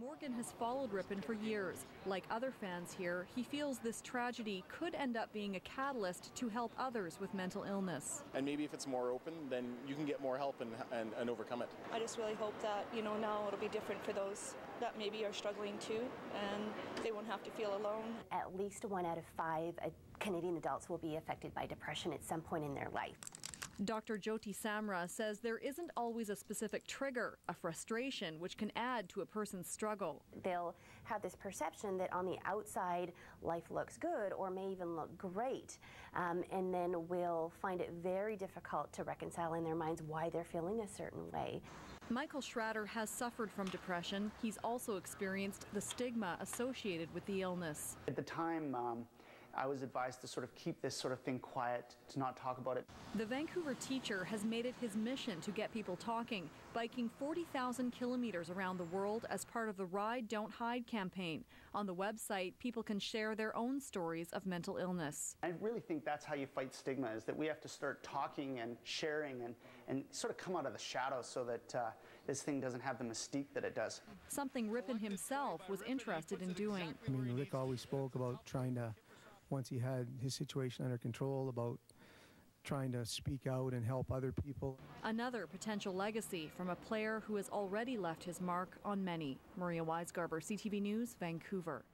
Morgan has followed Rypien for years. Like other fans here, he feels this tragedy could end up being a catalyst to help others with mental illness. And maybe if it's more open, then you can get more help and, and, and overcome it. I just really hope that, you know, now it'll be different for those that maybe are struggling too, and they won't have to feel alone. At least one out of five uh, Canadian adults will be affected by depression at some point in their life. Dr. Joti Samra says there isn't always a specific trigger, a frustration, which can add to a person's struggle. They'll have this perception that on the outside life looks good or may even look great, um, and then will find it very difficult to reconcile in their minds why they're feeling a certain way. Michael Schratter has suffered from depression. He's also experienced the stigma associated with the illness. At the time, um, I was advised to sort of keep this sort of thing quiet, to not talk about it. The Vancouver teacher has made it his mission to get people talking, biking 40,000 kilometers around the world as part of the Ride Don't Hide campaign. On the website, people can share their own stories of mental illness. I really think that's how you fight stigma, is that we have to start talking and sharing and, and sort of come out of the shadows so that uh, this thing doesn't have the mystique that it does. Something Rypien himself was interested in doing. I mean, Rick always spoke about trying to once he had his situation under control about trying to speak out and help other people. Another potential legacy from a player who has already left his mark on many. Maria Weisgarber, CTV News, Vancouver.